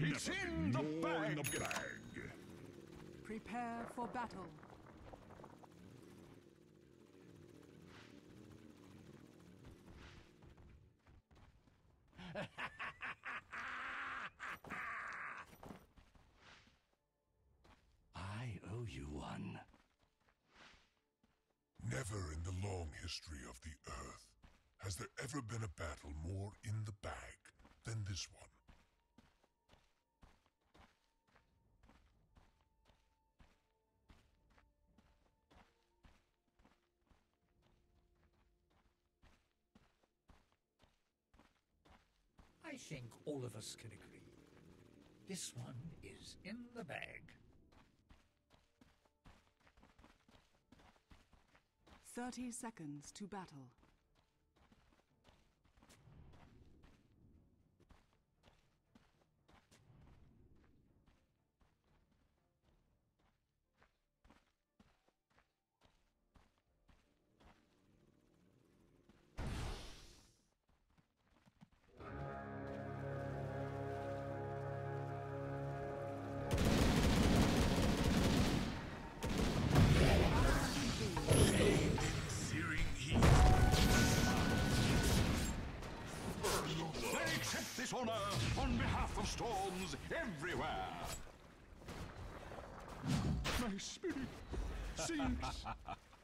It's in the bag. In the bag. Prepare for battle. I owe you one. Never in the long history of the Earth has there ever been a battle more in the bag than this one. Think all of us can agree. This one is in the bag. Thirty seconds to battle. Spirit sinks.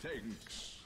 thanks.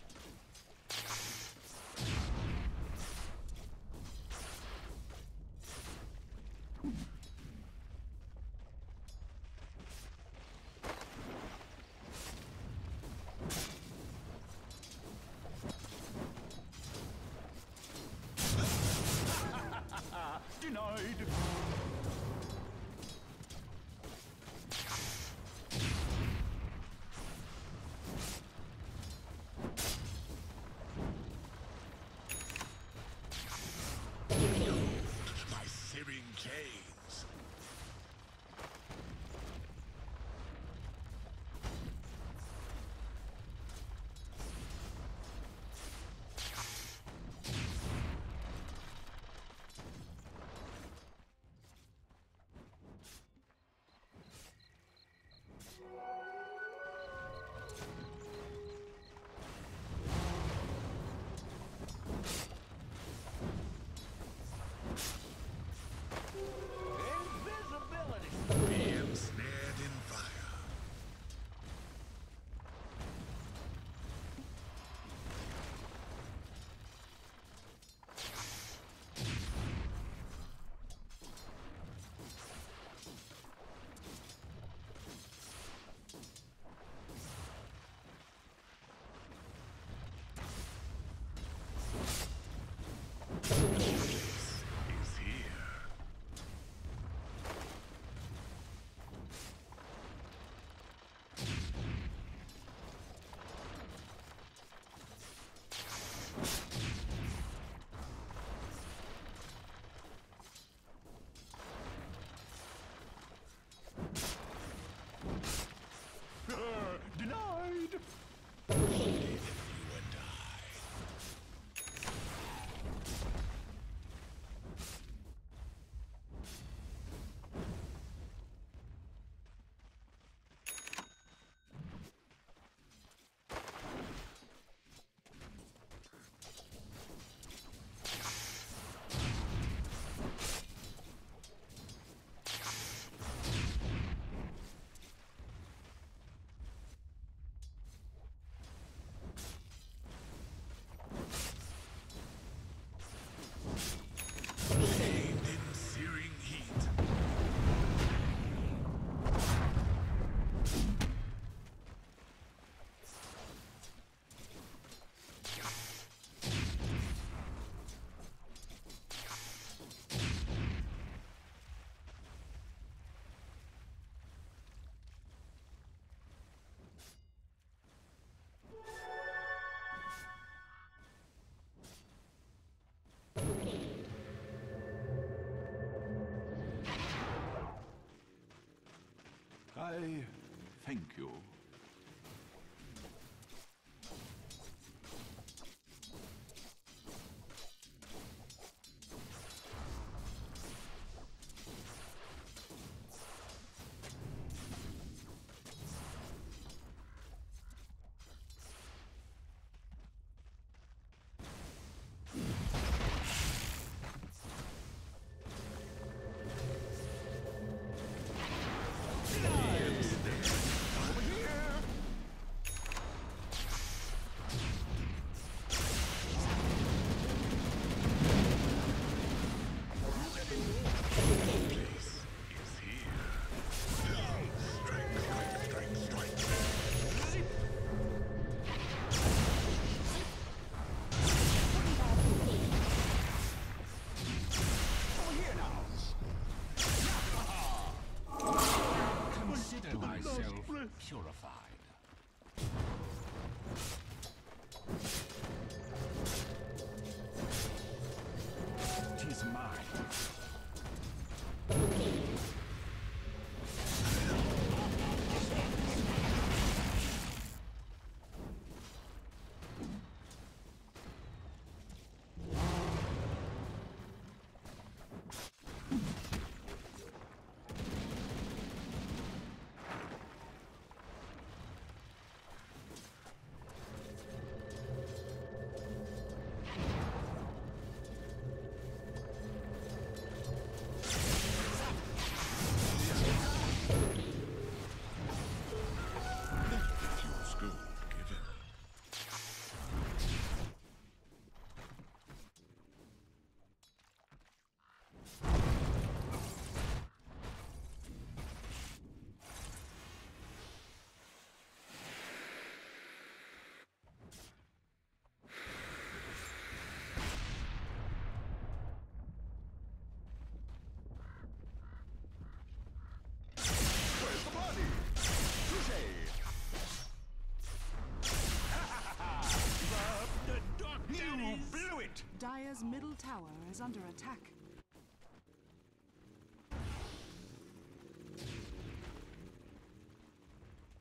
Middle tower is under attack.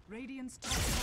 Radiant's top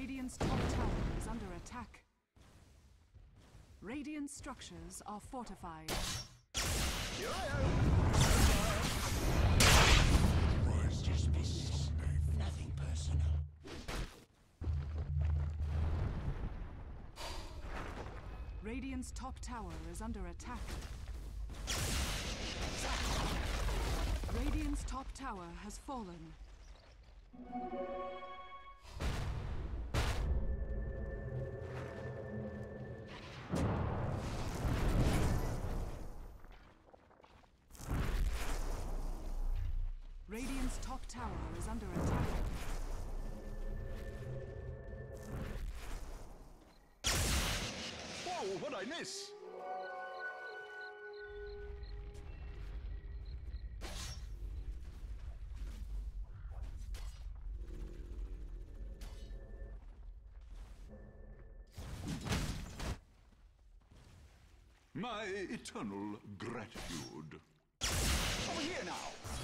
Radiant's top tower is under attack. Radiant structures are fortified. Rise to the Nothing personal. Radiant's top tower is under attack. Radiant's top tower has fallen. Tower is under attack. Whoa, what I miss? My eternal gratitude. Over here now.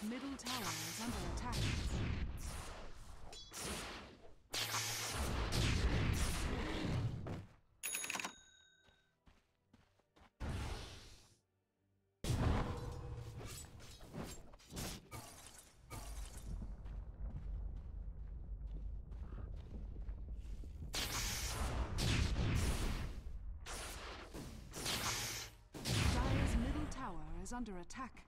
Radiant's middle tower is under attack. Middle tower is under attack.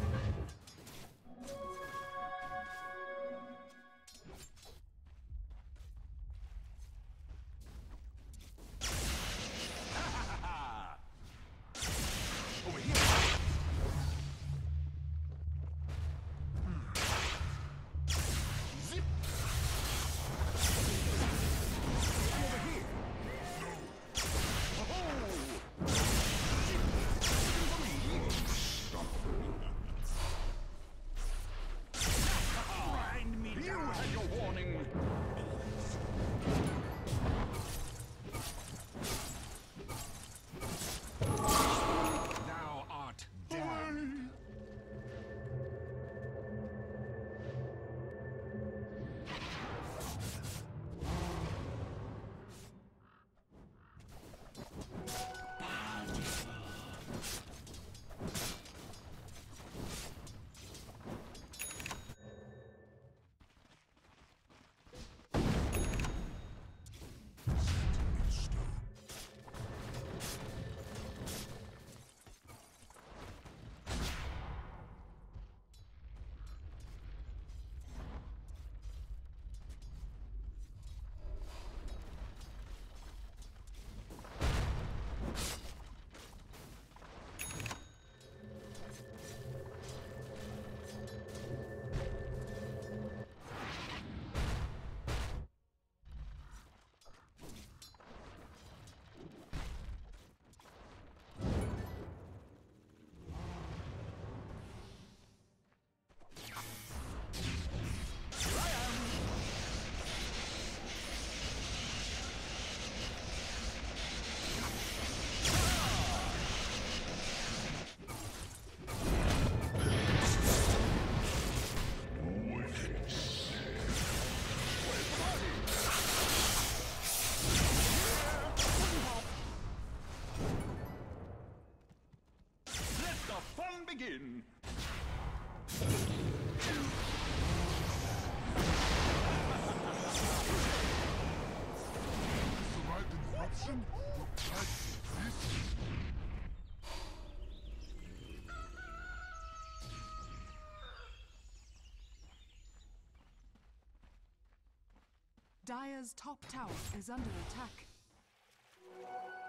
Dire's top tower is under attack.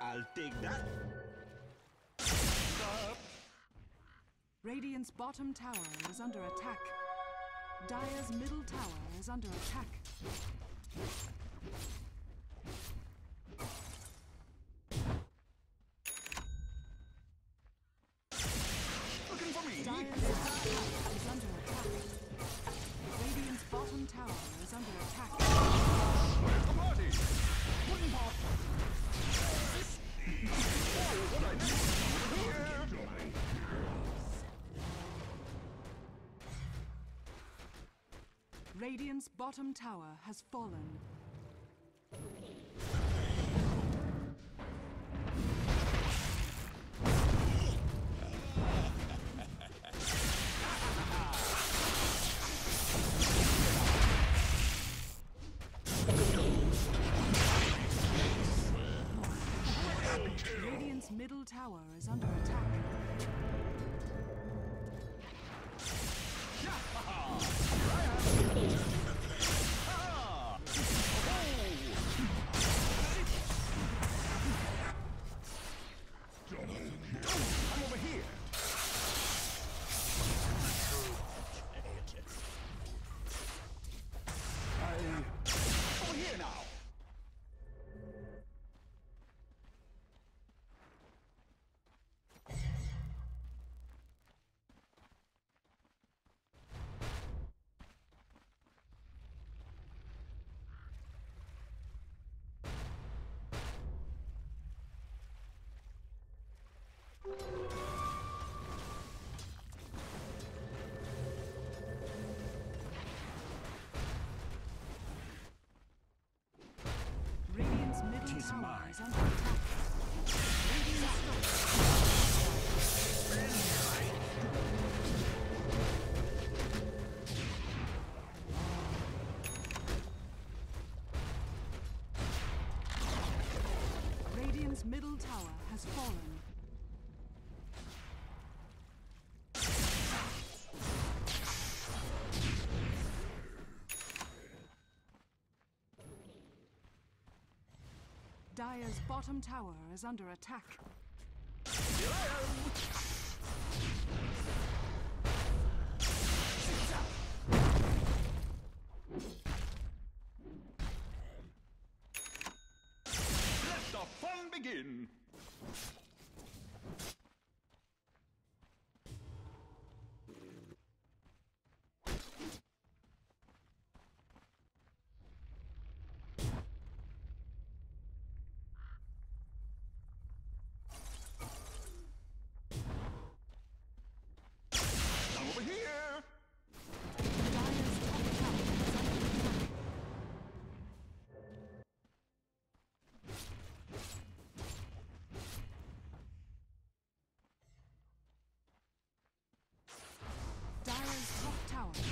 I'll take that. Radiant's bottom tower is under attack. Dire's middle tower is under attack. Radiant's bottom tower has fallen. Middle tower is under Mine. is. Radiant's Radiant's middle tower has fallen. Dire's bottom tower is under attack. Here I am. Let the fun begin. I'm over here. Dire's top tower is under attack. Dire's top tower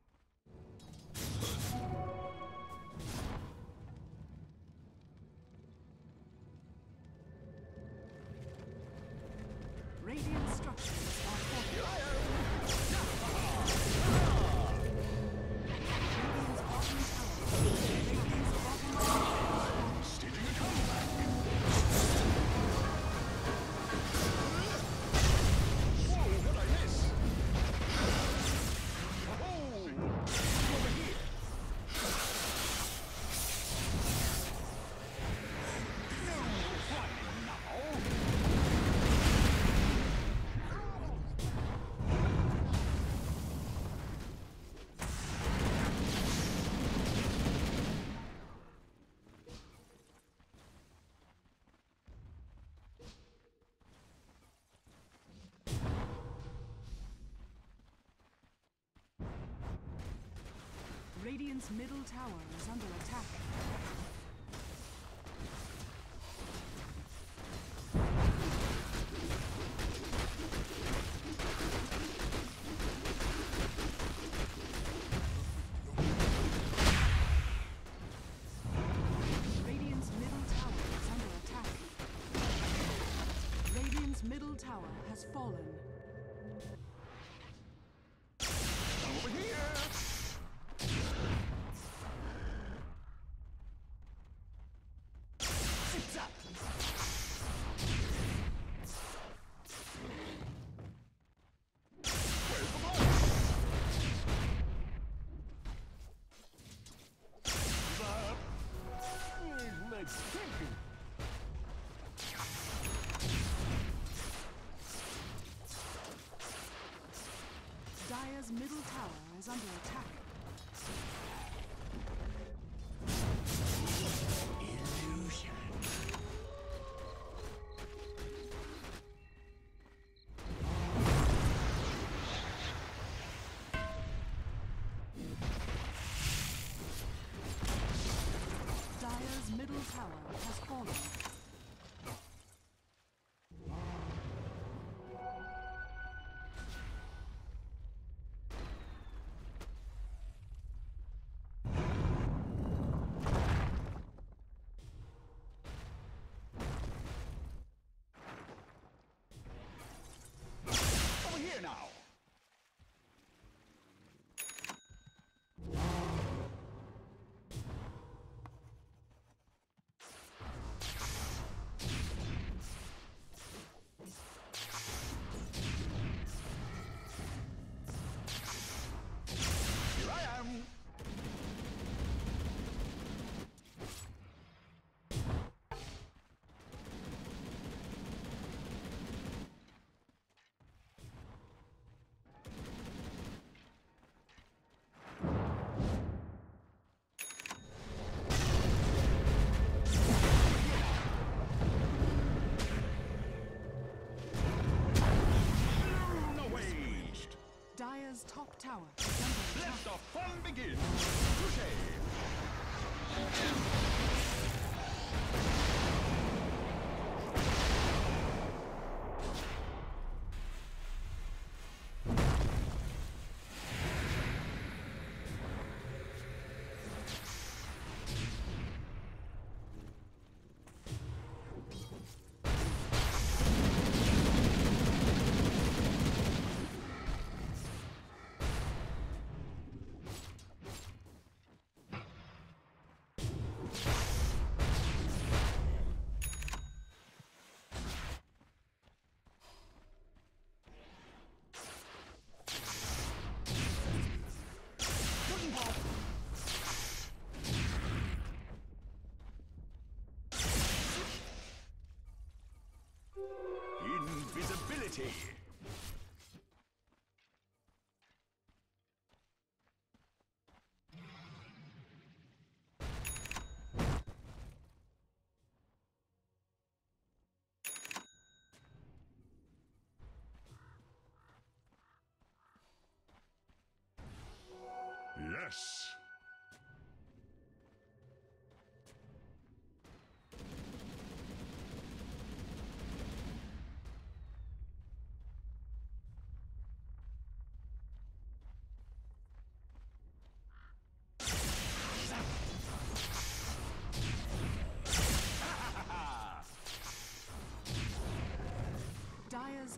Radiant's middle tower is under attack. Radiant's middle tower is under attack. Radiant's middle tower has fallen. Is under attack. Now. Dire's top tower Let the fun begin. Touche. Invisibility.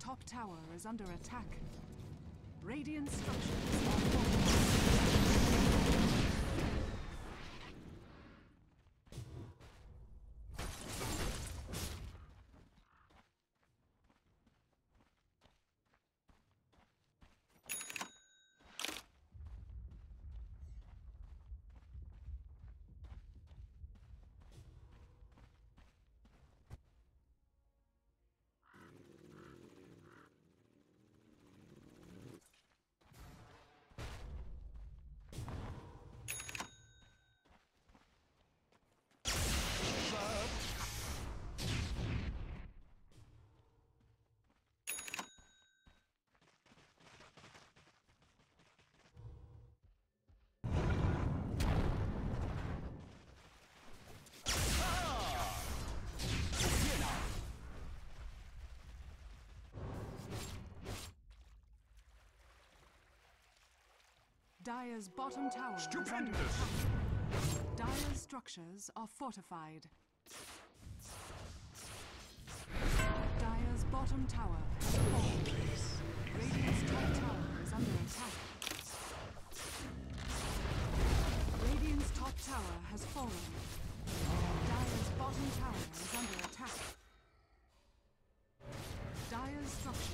Top tower is under attack. Radiant structures are fortified. Dire's bottom tower Stupendous. Dire's structures are fortified. Dire's bottom tower has fallen. Radiant's top tower is under attack. Radiant's top tower has fallen. Dire's bottom tower is under attack. Dire's structures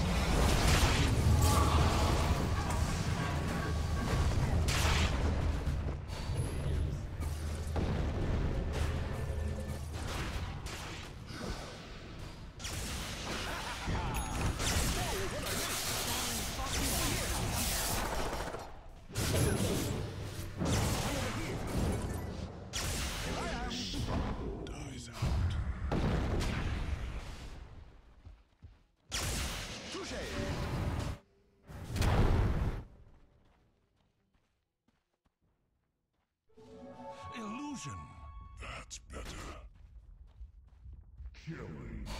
Killing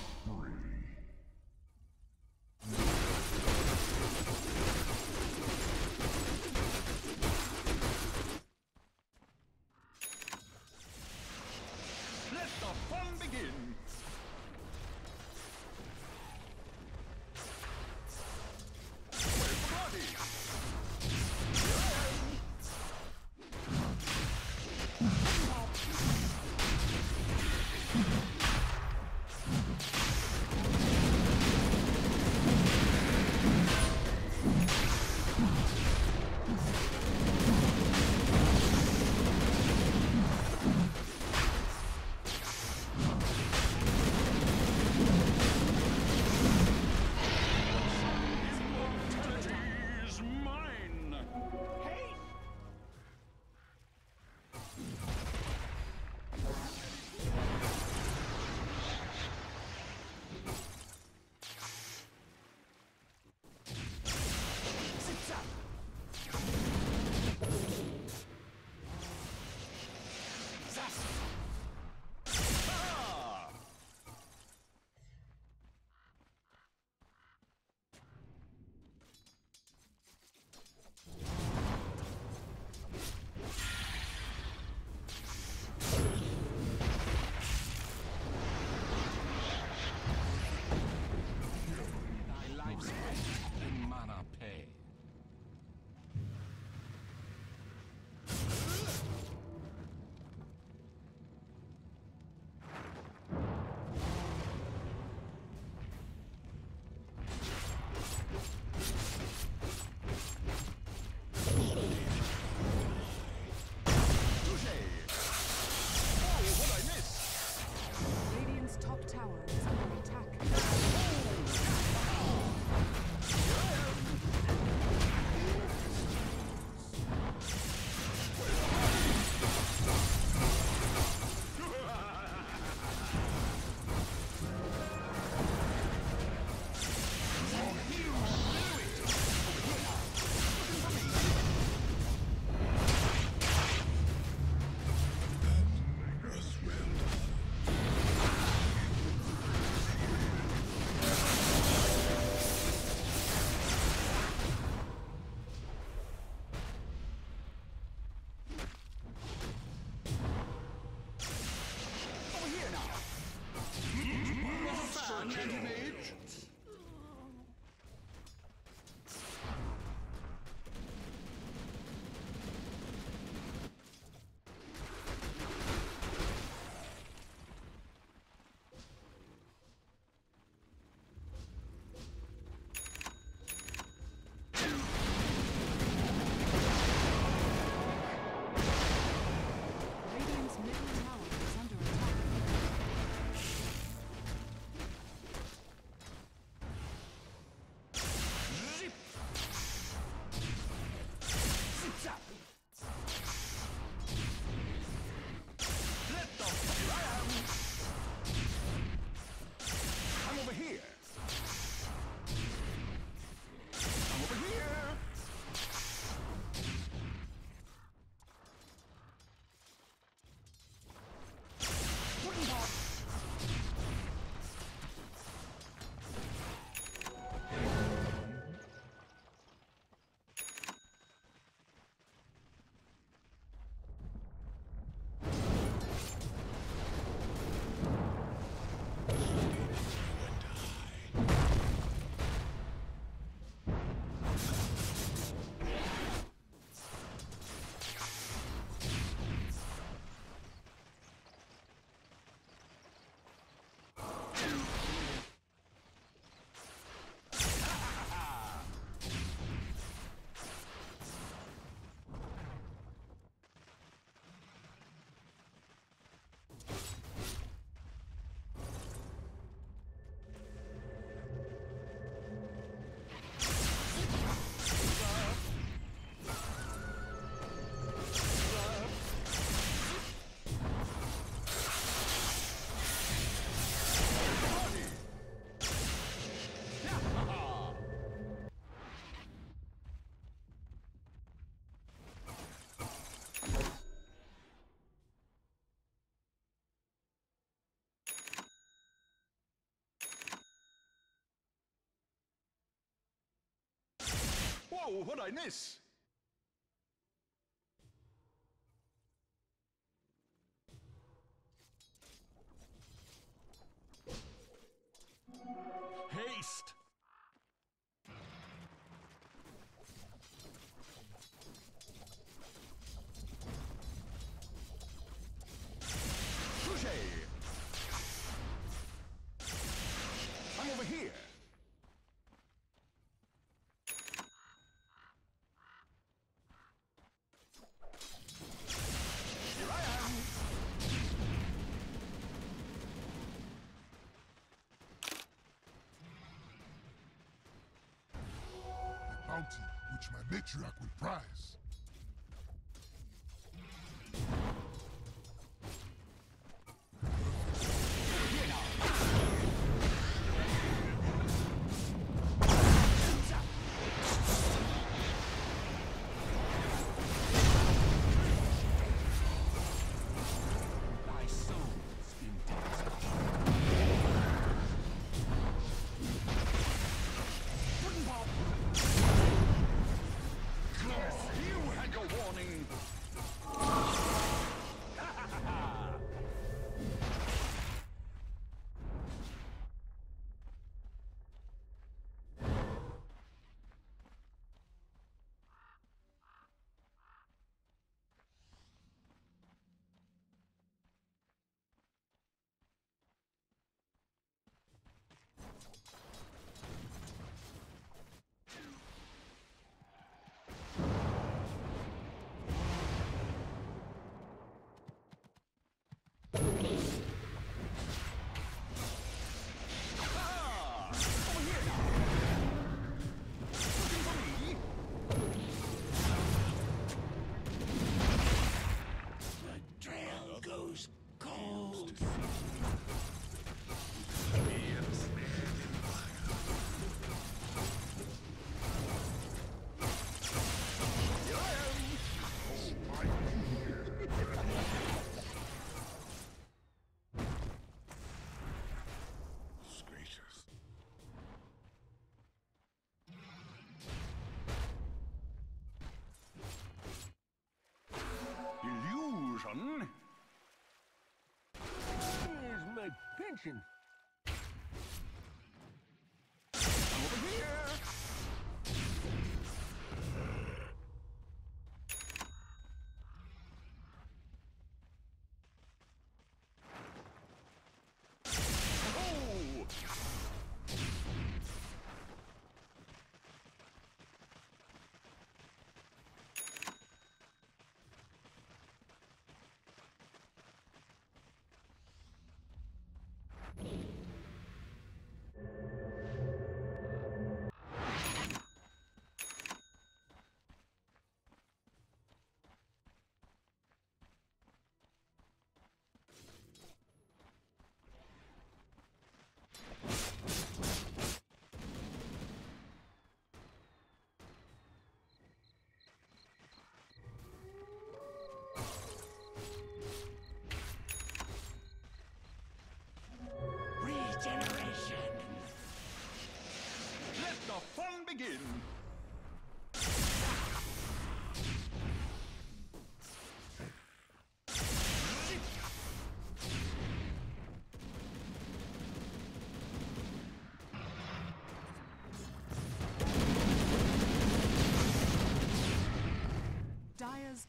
Whoa, what'd I miss? Bounty which my matriarch will prize. Here's my pension.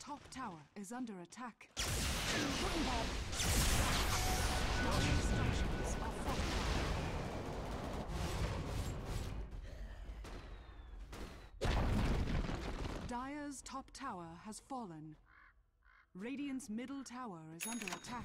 Top tower is under attack. Dire's top tower has fallen. Radiant's middle tower is under attack.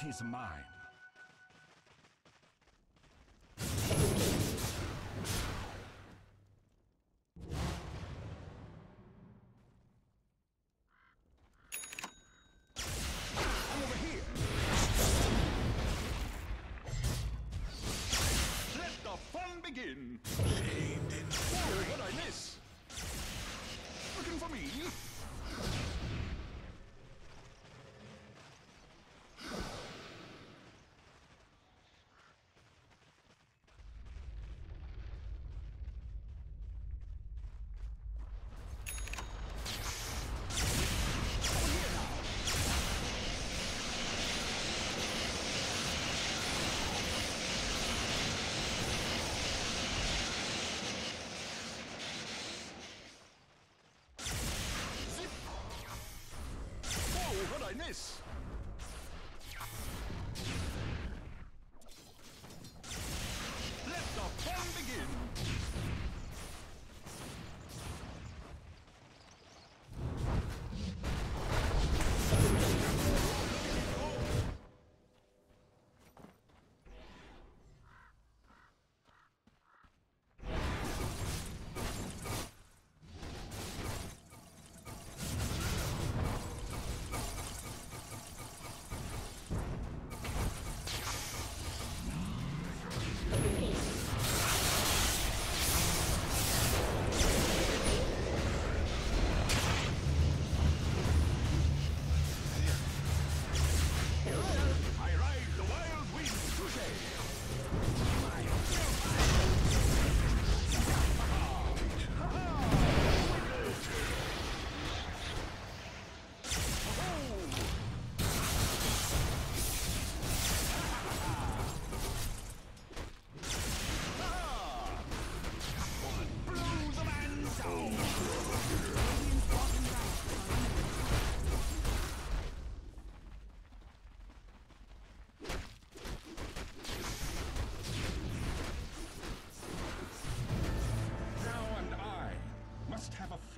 his mind.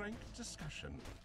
frank discussion.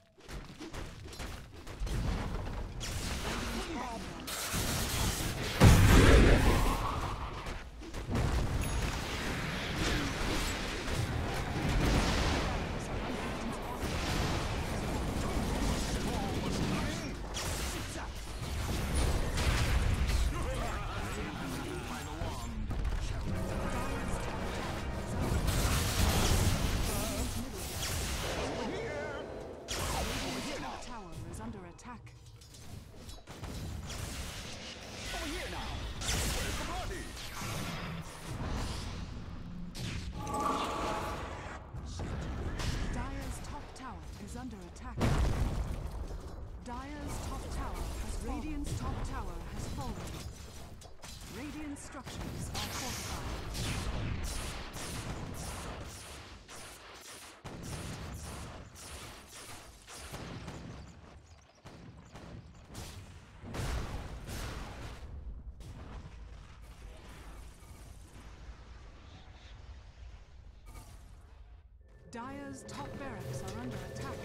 Dire's top barracks are under attack.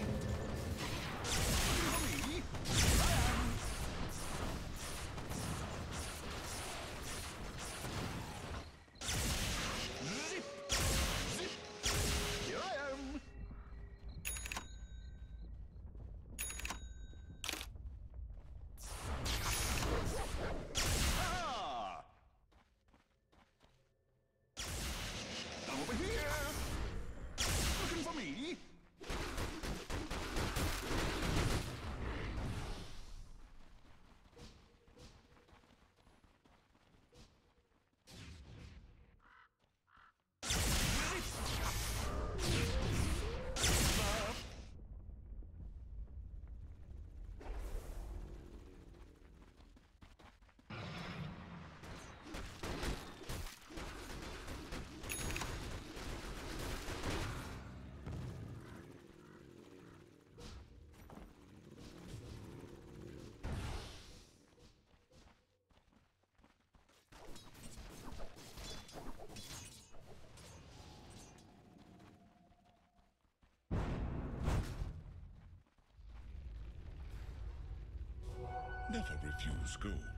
Never refuse gold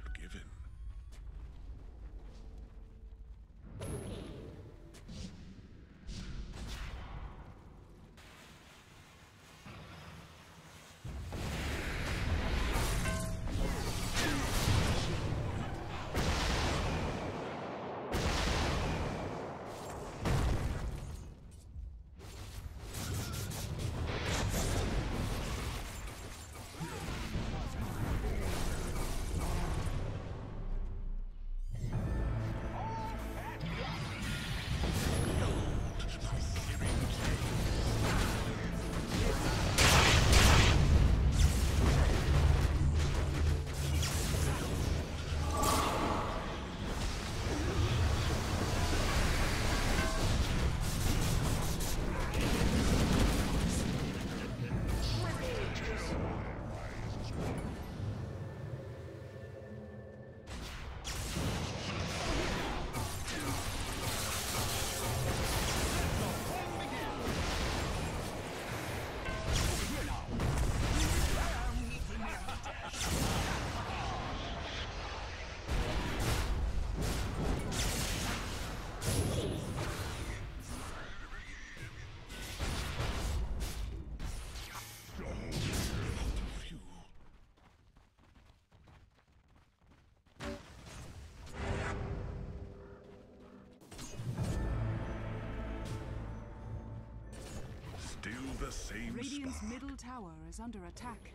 the same Radiant's spark. middle tower is under attack.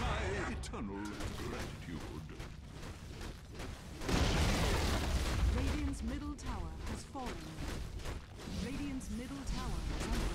My eternal gratitude. Radiant's middle tower has fallen. Radiant's middle tower is under